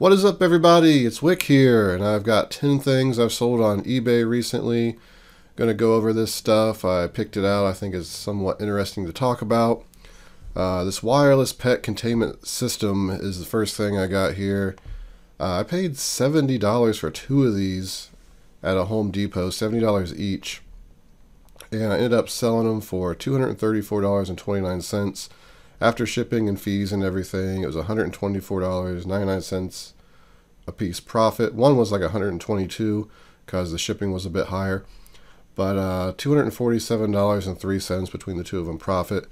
What is up, everybody? It's Wick here, and I've got 10 things I've sold on eBay recently. Gonna go over this stuff. I picked it out. I think it's somewhat interesting to talk about. Uh, this wireless pet containment system is the first thing I got here. Uh, I paid $70 for two of these at a Home Depot, $70 each. And I ended up selling them for $234.29 after shipping and fees and everything, it was $124.99 a piece profit. One was like 122 because the shipping was a bit higher, but uh, $247.03 between the two of them profit.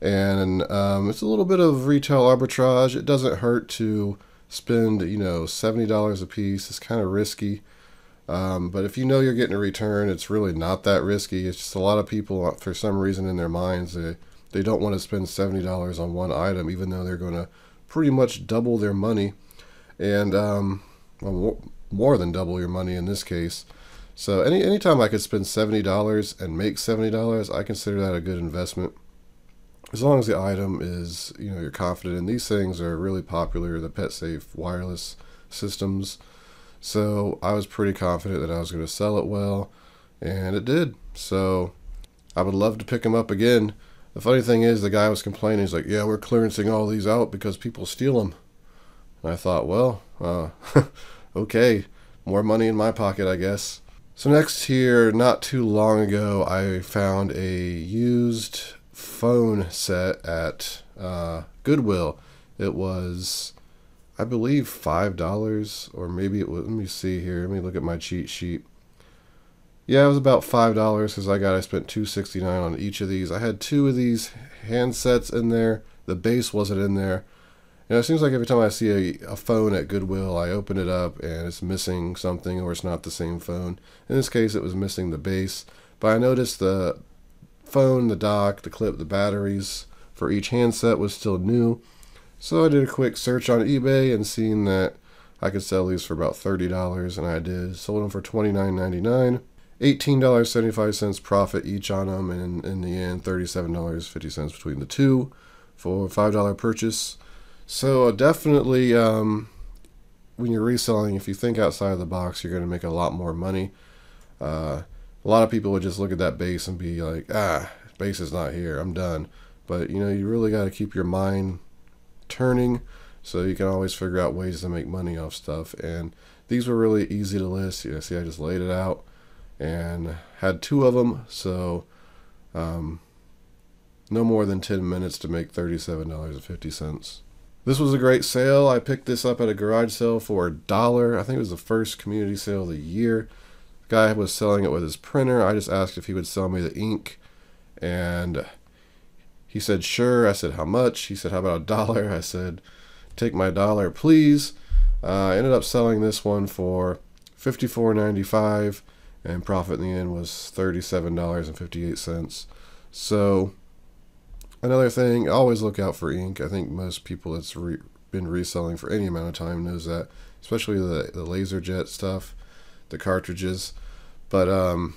And um, it's a little bit of retail arbitrage. It doesn't hurt to spend, you know, $70 a piece. It's kind of risky. Um, but if you know you're getting a return, it's really not that risky. It's just a lot of people, for some reason in their minds, they they don't want to spend $70 on one item, even though they're going to pretty much double their money. And um, well, more than double your money in this case. So any anytime I could spend $70 and make $70, I consider that a good investment. As long as the item is, you know, you're confident in. These things are really popular, the PetSafe wireless systems. So I was pretty confident that I was going to sell it well, and it did. So I would love to pick them up again. The funny thing is, the guy was complaining. He's like, "Yeah, we're clearancing all these out because people steal them." And I thought, well, uh, okay, more money in my pocket, I guess. So next here, not too long ago, I found a used phone set at uh, Goodwill. It was, I believe, five dollars, or maybe it was. Let me see here. Let me look at my cheat sheet. Yeah, it was about five dollars because I got I spent two sixty nine on each of these. I had two of these handsets in there. The base wasn't in there. You know, it seems like every time I see a, a phone at Goodwill, I open it up and it's missing something or it's not the same phone. In this case, it was missing the base. But I noticed the phone, the dock, the clip, the batteries for each handset was still new. So I did a quick search on eBay and seen that I could sell these for about $30 and I did. Sold them for $29.99. $18.75 profit each on them, and in the end, $37.50 between the two for a $5 purchase. So uh, definitely, um, when you're reselling, if you think outside of the box, you're going to make a lot more money. Uh, a lot of people would just look at that base and be like, ah, base is not here, I'm done. But you know, you really got to keep your mind turning so you can always figure out ways to make money off stuff. And these were really easy to list. You know, see, I just laid it out and had two of them. So, um, no more than 10 minutes to make $37.50. This was a great sale. I picked this up at a garage sale for a dollar. I think it was the first community sale of the year. The guy was selling it with his printer. I just asked if he would sell me the ink, and he said, sure. I said, how much? He said, how about a dollar? I said, take my dollar, please. Uh, I ended up selling this one for $54.95 and profit in the end was $37.58. So another thing, always look out for ink. I think most people that's re been reselling for any amount of time knows that, especially the, the laser jet stuff, the cartridges. But um,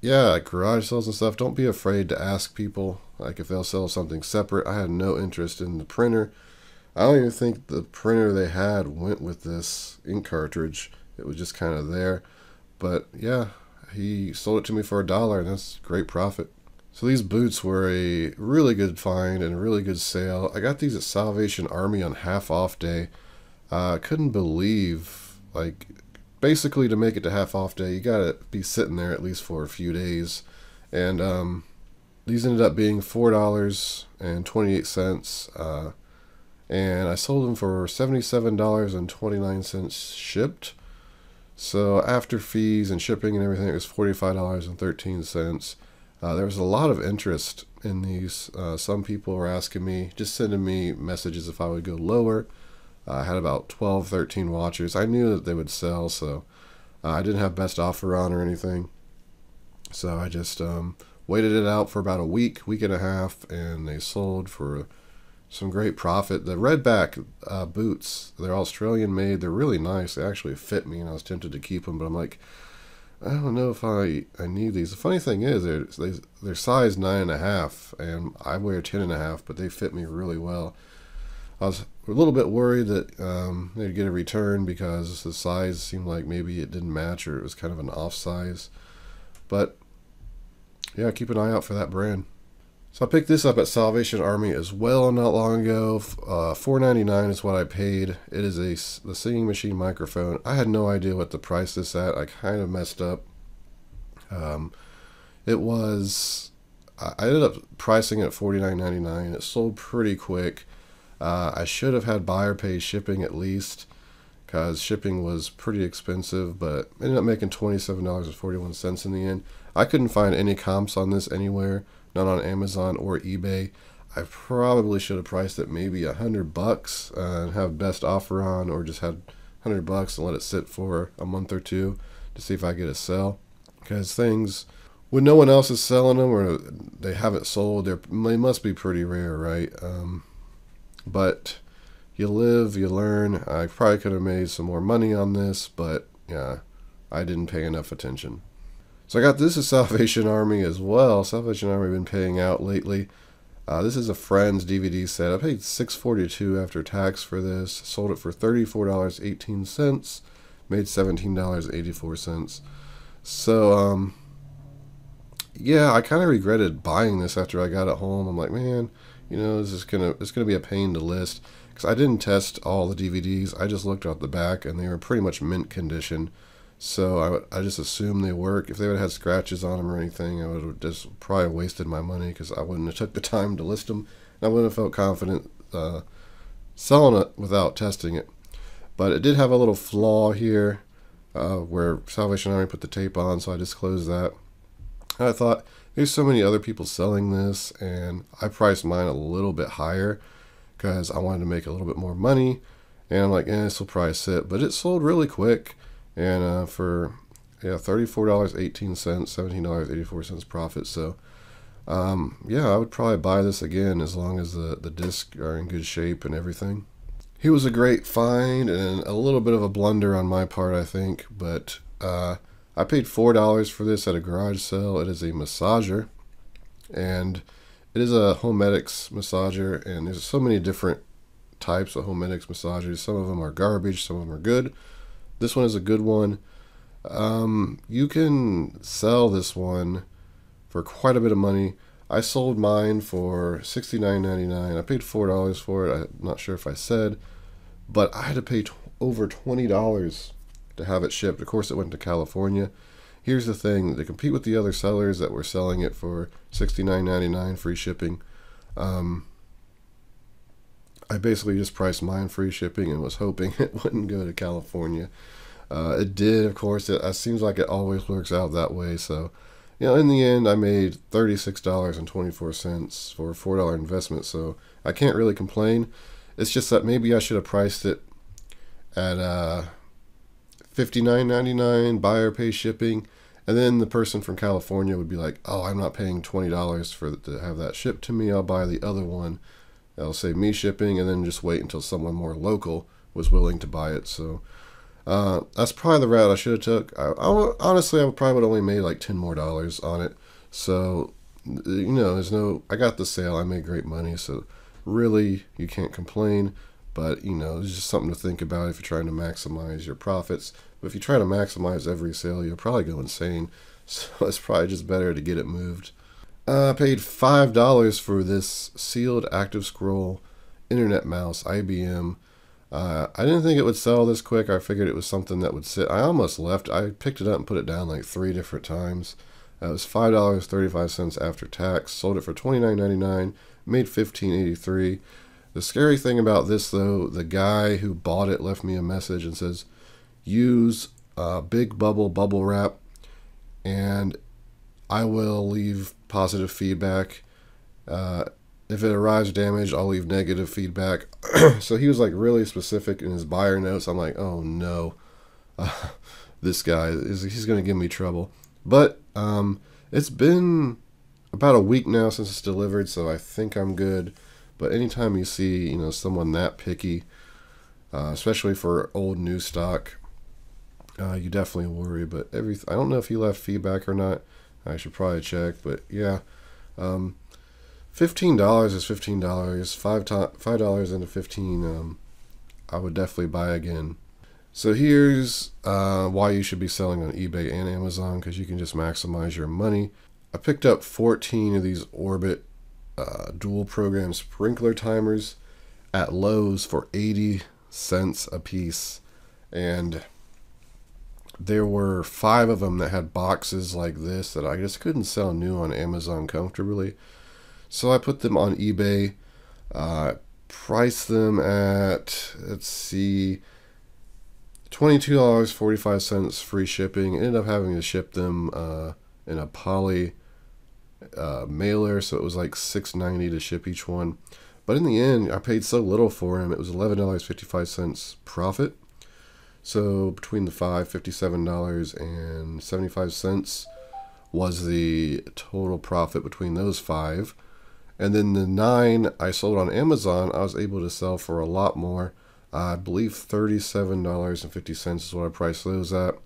yeah, garage sales and stuff, don't be afraid to ask people like if they'll sell something separate. I had no interest in the printer. I don't even think the printer they had went with this ink cartridge. It was just kind of there. But yeah, he sold it to me for a dollar, and that's great profit. So these boots were a really good find and a really good sale. I got these at Salvation Army on half off day. I uh, couldn't believe, like, basically to make it to half off day, you gotta be sitting there at least for a few days. And um, these ended up being four dollars and twenty eight cents. Uh, and I sold them for seventy seven dollars and twenty nine cents shipped. So after fees and shipping and everything, it was $45.13. Uh, there was a lot of interest in these. Uh, some people were asking me, just sending me messages if I would go lower. Uh, I had about 12, 13 watchers. I knew that they would sell, so uh, I didn't have best offer on or anything. So I just um, waited it out for about a week, week and a half, and they sold for some great profit. The redback uh, boots, they're Australian made. They're really nice. They actually fit me, and I was tempted to keep them, but I'm like, I don't know if I, I need these. The funny thing is, they're, they, they're size nine and a half, and I wear ten and a half, but they fit me really well. I was a little bit worried that um, they'd get a return because the size seemed like maybe it didn't match or it was kind of an off size. But yeah, keep an eye out for that brand. So I picked this up at Salvation Army as well not long ago. Uh, $4.99 is what I paid. It is a the Singing Machine microphone. I had no idea what the price is at. I kind of messed up. Um, it was I ended up pricing it at $49.99. It sold pretty quick. Uh, I should have had buyer pay shipping at least because shipping was pretty expensive, but ended up making $27.41 in the end. I couldn't find any comps on this anywhere not on Amazon or eBay. I probably should have priced it maybe a hundred bucks and have best offer on, or just had hundred bucks and let it sit for a month or two to see if I get a sell. Because things, when no one else is selling them or they haven't sold, they must be pretty rare, right? Um, but you live, you learn. I probably could have made some more money on this, but yeah, I didn't pay enough attention. So I got this is Salvation Army as well. Salvation Army been paying out lately. Uh, this is a Friends DVD set. I paid six forty two after tax for this. Sold it for thirty four dollars eighteen cents. Made seventeen dollars eighty four cents. So um, yeah, I kind of regretted buying this after I got it home. I'm like, man, you know, this is gonna it's gonna be a pain to list because I didn't test all the DVDs. I just looked at the back and they were pretty much mint condition. So I, I just assume they work. If they would have had scratches on them or anything, I would have just probably wasted my money because I wouldn't have took the time to list them. And I wouldn't have felt confident uh, selling it without testing it. But it did have a little flaw here uh, where Salvation Army put the tape on, so I just closed that. And I thought, there's so many other people selling this, and I priced mine a little bit higher because I wanted to make a little bit more money. And I'm like, eh, this will probably sit. But it sold really quick and uh, for yeah thirty-four dollars eighteen cents, seventeen dollars eighty-four cents profit. So um, yeah, I would probably buy this again as long as the the discs are in good shape and everything. He was a great find and a little bit of a blunder on my part, I think, but uh, I paid four dollars for this at a garage sale. It is a massager, and it is a Homedics massager, and there's so many different types of Homedics massagers. Some of them are garbage, some of them are good. This one is a good one. Um, you can sell this one for quite a bit of money. I sold mine for $69.99. I paid $4 for it. I'm not sure if I said, but I had to pay over $20 to have it shipped. Of course, it went to California. Here's the thing to compete with the other sellers that were selling it for $69.99 free shipping. Um, I basically just priced mine free shipping and was hoping it wouldn't go to California. Uh, it did, of course. It, it, seems like it always works out that way. So, you know, in the end, I made $36.24 for a $4 investment. So I can't really complain. It's just that maybe I should have priced it at uh, $59.99, buyer pay shipping. And then the person from California would be like, oh, I'm not paying $20 for to have that shipped to me. I'll buy the other one That'll save me shipping and then just wait until someone more local was willing to buy it. So uh, that's probably the route I should have took. I, I, honestly, I probably would only made like 10 more dollars on it. So, you know, there's no, I got the sale. I made great money. So really, you can't complain. But, you know, it's just something to think about if you're trying to maximize your profits. But if you try to maximize every sale, you'll probably go insane. So it's probably just better to get it moved. Uh, I paid five dollars for this sealed active scroll internet mouse IBM. Uh, I didn't think it would sell this quick. I figured it was something that would sit. I almost left. I picked it up and put it down like three different times. Uh, it was five dollars thirty-five cents after tax. Sold it for twenty-nine ninety-nine. Made fifteen eighty-three. The scary thing about this, though, the guy who bought it left me a message and says, "Use uh, Big Bubble bubble wrap, and I will leave positive feedback. Uh, if it arrives damaged, I'll leave negative feedback. so he was like really specific in his buyer notes. I'm like, oh no, uh, this guy is he's going to give me trouble. But um, it's been about a week now since it's delivered, so I think I'm good. But anytime you see you know someone that picky, uh, especially for old new stock, uh, you definitely worry. But every I don't know if he left feedback or not. I should probably check, but yeah. Um, fifteen dollars is fifteen dollars. Five to- five dollars into fifteen, um, I would definitely buy again. So here's uh, why you should be selling on eBay and Amazon because you can just maximize your money. I picked up 14 of these Orbit uh, dual program sprinkler timers at Lowe's for 80 cents a piece, and there were five of them that had boxes like this that I just couldn't sell new on Amazon comfortably. So I put them on eBay, uh, priced them at, let's see, $22.45 free shipping. Ended up having to ship them uh, in a poly uh, mailer, so it was like $6.90 to ship each one. But in the end, I paid so little for them, it was $11.55 profit. So between the five, fifty-seven dollars and seventy-five cents was the total profit between those five. And then the nine I sold on Amazon, I was able to sell for a lot more. I believe thirty-seven dollars and fifty cents is what I priced those at,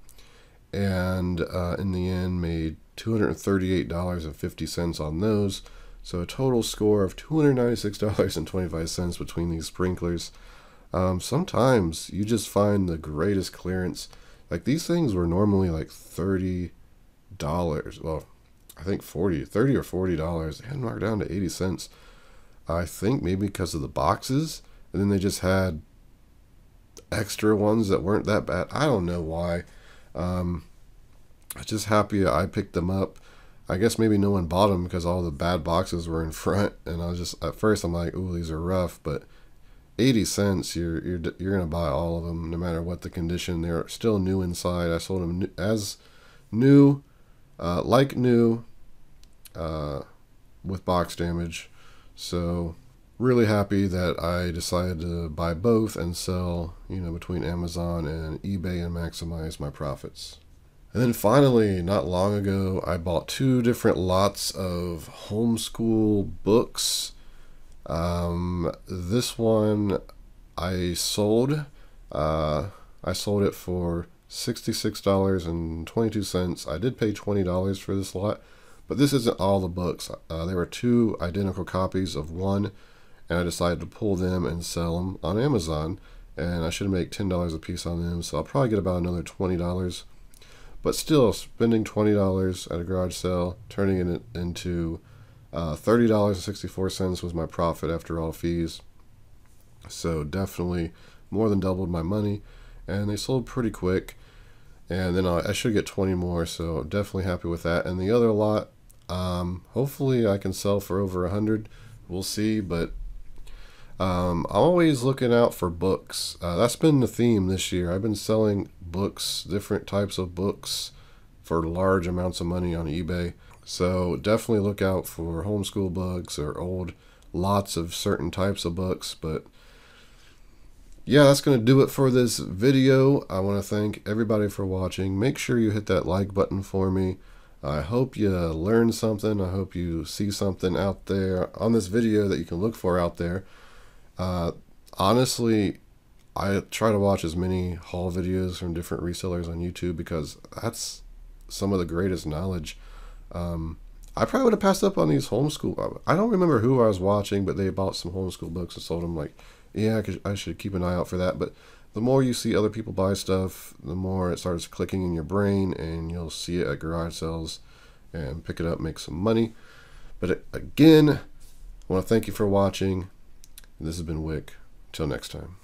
and uh, in the end made two hundred thirty-eight dollars and fifty cents on those. So a total score of two hundred ninety-six dollars and twenty-five cents between these sprinklers. Um, sometimes you just find the greatest clearance. Like these things were normally like thirty dollars. Well, I think 40, 30 or forty dollars. They had marked down to eighty cents. I think maybe because of the boxes, and then they just had extra ones that weren't that bad. I don't know why. Um, just happy I picked them up. I guess maybe no one bought them because all the bad boxes were in front, and I was just at first I'm like, "Ooh, these are rough," but 80 cents you're you're you're gonna buy all of them no matter what the condition. They're still new inside. I sold them as new uh, like new uh, with box damage. So really happy that i decided to buy both and sell you know between amazon and ebay and maximize my profits. And then finally not long ago i bought two different lots of homeschool books um, this one I sold. Uh, I sold it for $66.22. I did pay $20 for this lot, but this isn't all the books. Uh, there were two identical copies of one, and I decided to pull them and sell them on Amazon. And I should make $10 a piece on them, so I'll probably get about another $20. But still, spending $20 at a garage sale, turning it into uh, $30.64 was my profit after all fees. So definitely more than doubled my money. And they sold pretty quick. And then I, I should get 20 more, so definitely happy with that. And the other lot, um, hopefully I can sell for over 100 We'll see, but um, I'm always looking out for books. Uh, that's been the theme this year. I've been selling books, different types of books, for large amounts of money on eBay. So definitely look out for homeschool books or old lots of certain types of books. But yeah, that's going to do it for this video. I want to thank everybody for watching. Make sure you hit that like button for me. I hope you learned something. I hope you see something out there on this video that you can look for out there. Uh, honestly, I try to watch as many haul videos from different resellers on YouTube because that's some of the greatest knowledge um, I probably would have passed up on these homeschool. I don't remember who I was watching, but they bought some homeschool books and sold them. Like, yeah, I should keep an eye out for that. But the more you see other people buy stuff, the more it starts clicking in your brain, and you'll see it at garage sales and pick it up, make some money. But again, I want to thank you for watching. This has been Wick. Till next time.